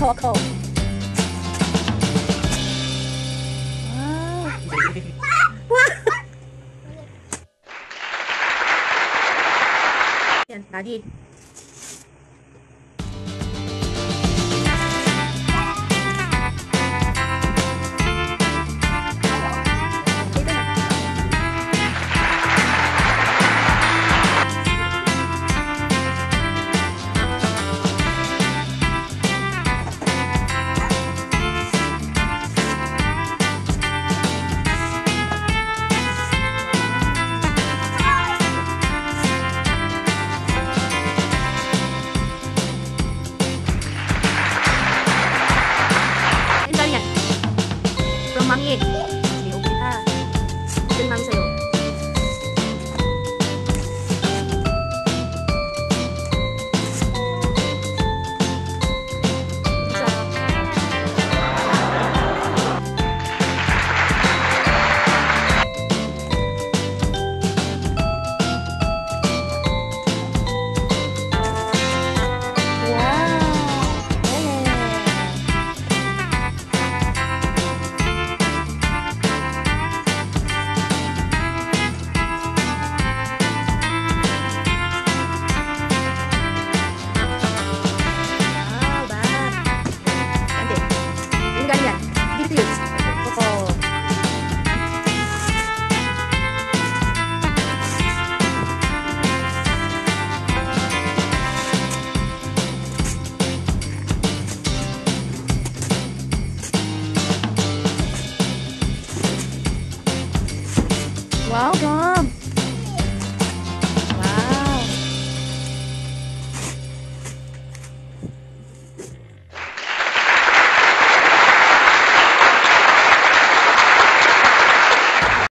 扣啊扣！哇！哇！哪里？ ที่เดี๋ยวปีห้เป็นบางสยอง